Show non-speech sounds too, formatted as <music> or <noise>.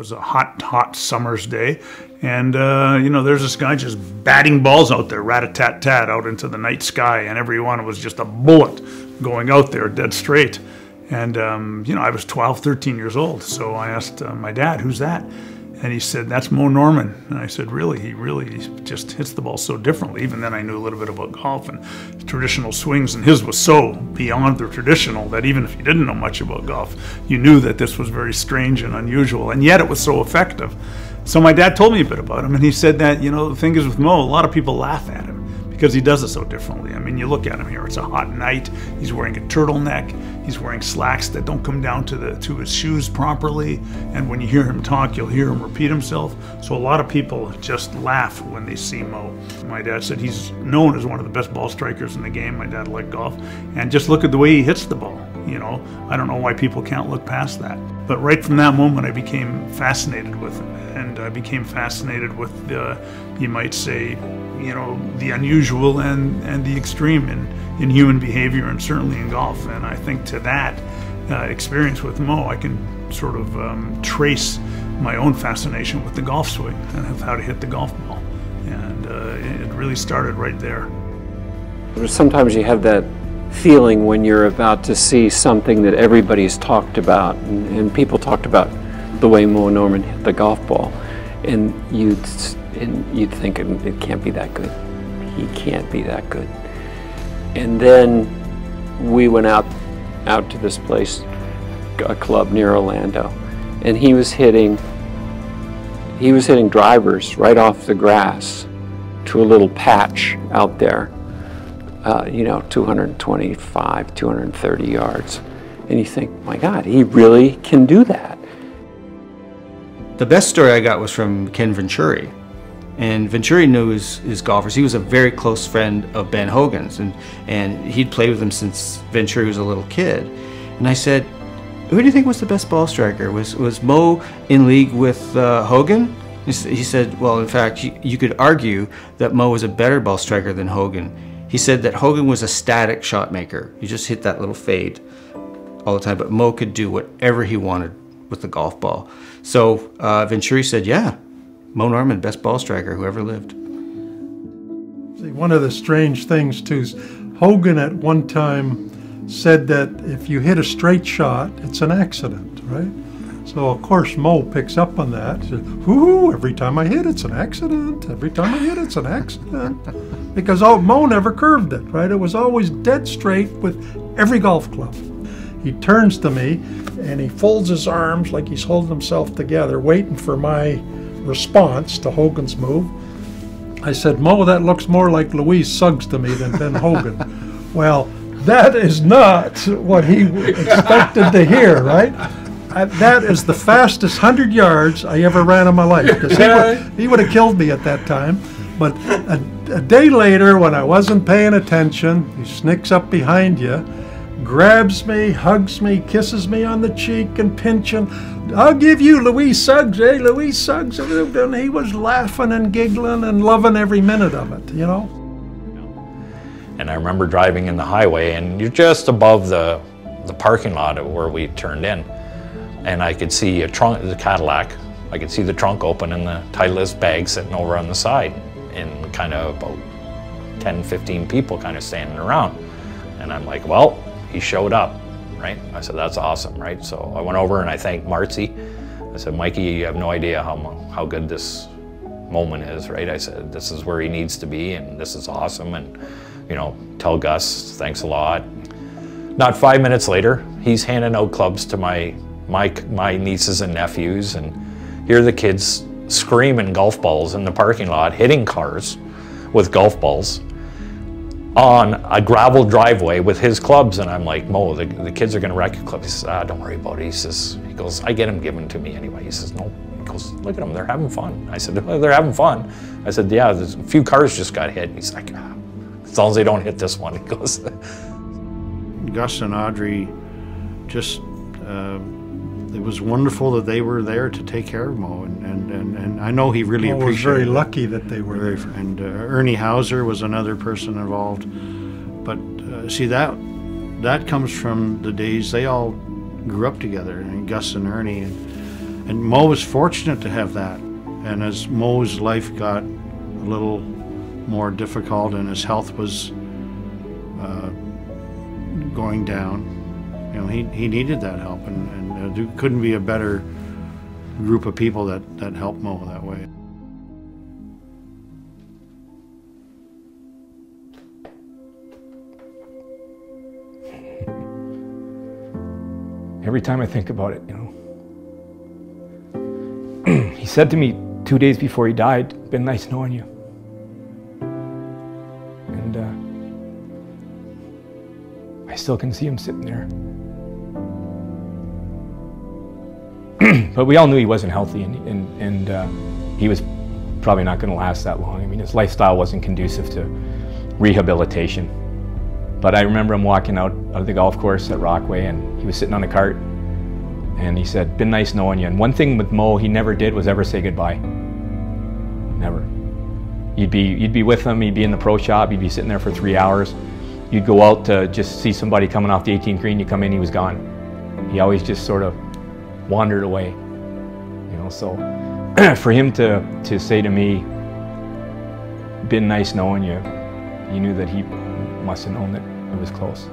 was a hot, hot summer's day, and uh, you know, there's this guy just batting balls out there, rat a tat tat, out into the night sky, and every one was just a bullet going out there, dead straight. And um, you know, I was 12, 13 years old, so I asked uh, my dad, "Who's that?" And he said, That's Moe Norman. And I said, Really? He really just hits the ball so differently. Even then, I knew a little bit about golf and traditional swings, and his was so beyond the traditional that even if you didn't know much about golf, you knew that this was very strange and unusual, and yet it was so effective. So my dad told me a bit about him, and he said that, you know, the thing is with Moe, a lot of people laugh at him because he does it so differently. I mean, you look at him here, it's a hot night. He's wearing a turtleneck. He's wearing slacks that don't come down to the to his shoes properly. And when you hear him talk, you'll hear him repeat himself. So a lot of people just laugh when they see Moe. My dad said he's known as one of the best ball strikers in the game. My dad liked golf. And just look at the way he hits the ball. You know, I don't know why people can't look past that. But right from that moment, I became fascinated with him. And I became fascinated with the, you might say, you know, the unusual and, and the extreme in, in human behavior and certainly in golf. And I think to that uh, experience with Moe, I can sort of um, trace my own fascination with the golf swing and how to hit the golf ball. And uh, it really started right there. Sometimes you have that feeling when you're about to see something that everybody's talked about, and, and people talked about the way Moe Norman hit the golf ball, and you'd and you'd think it can't be that good. He can't be that good. And then we went out out to this place, a club near Orlando, and he was hitting he was hitting drivers right off the grass to a little patch out there, uh, you know, 225, 230 yards. And you think, my God, he really can do that. The best story I got was from Ken Venturi. And Venturi knew his, his golfers. He was a very close friend of Ben Hogan's, and, and he'd played with him since Venturi was a little kid. And I said, who do you think was the best ball striker? Was, was Moe in league with uh, Hogan? He said, well, in fact, you, you could argue that Moe was a better ball striker than Hogan. He said that Hogan was a static shot maker. You just hit that little fade all the time, but Moe could do whatever he wanted with the golf ball. So uh, Venturi said, yeah, Moe Norman, best ball striker who ever lived. See, one of the strange things too is Hogan at one time said that if you hit a straight shot, it's an accident, right? So of course Moe picks up on that. Whoo! Every time I hit, it's an accident. Every time I hit, it's an accident. <laughs> because oh, Moe never curved it, right? It was always dead straight with every golf club. He turns to me and he folds his arms like he's holding himself together, waiting for my response to Hogan's move. I said, Moe, that looks more like Louise Suggs to me than Ben Hogan. <laughs> well, that is not what he expected to hear, right? I, that is the fastest 100 yards I ever ran in my life because he, would, he would have killed me at that time. But a, a day later, when I wasn't paying attention, he sneaks up behind you, grabs me, hugs me, kisses me on the cheek, and pinching. I'll give you Louise Suggs, eh? Louise Suggs. And he was laughing and giggling and loving every minute of it, you know? And I remember driving in the highway, and you're just above the, the parking lot where we turned in. And I could see a trunk, the Cadillac. I could see the trunk open and the Titleist bag sitting over on the side, and kind of about 10, 15 people kind of standing around. And I'm like, well, he showed up right? I said, that's awesome, right? So I went over and I thanked Marcy. I said, Mikey, you have no idea how, how good this moment is, right? I said, this is where he needs to be and this is awesome. And, you know, tell Gus, thanks a lot. Not five minutes later, he's handing out clubs to my, my, my nieces and nephews. And here are the kids screaming golf balls in the parking lot, hitting cars with golf balls on a gravel driveway with his clubs and I'm like, Moe, the, the kids are gonna wreck your club. He says, ah, don't worry about it. He says, he goes, I get them given to me anyway. He says, no. He goes, look at them, they're having fun. I said, they're having fun. I said, yeah, there's a few cars just got hit. he's like, ah, as long as they don't hit this one. <laughs> He goes. Gus and Audrey just, uh, it was wonderful that they were there to take care of Moe, and and, and, and I know he really Moe appreciated. was very it. lucky that they were Very- there. And uh, Ernie Hauser was another person involved, but uh, see that that comes from the days they all grew up together, and Gus and Ernie, and, and Moe was fortunate to have that. And as Moe's life got a little more difficult and his health was uh, going down, you know, he, he needed that help, and, and uh, there couldn't be a better group of people that, that helped Moe that way. Every time I think about it, you know. <clears throat> he said to me two days before he died, been nice knowing you. And uh, I still can see him sitting there. But we all knew he wasn't healthy and, and, and uh, he was probably not going to last that long. I mean, his lifestyle wasn't conducive to rehabilitation. But I remember him walking out of the golf course at Rockway and he was sitting on a cart and he said, been nice knowing you. And one thing with Moe he never did was ever say goodbye. Never. You'd be, you'd be with him, he'd be in the pro shop, you'd be sitting there for three hours. You'd go out to just see somebody coming off the 18th green, you come in, he was gone. He always just sort of wandered away. So <clears throat> for him to, to say to me, been nice knowing you, you knew that he must have known that it was close.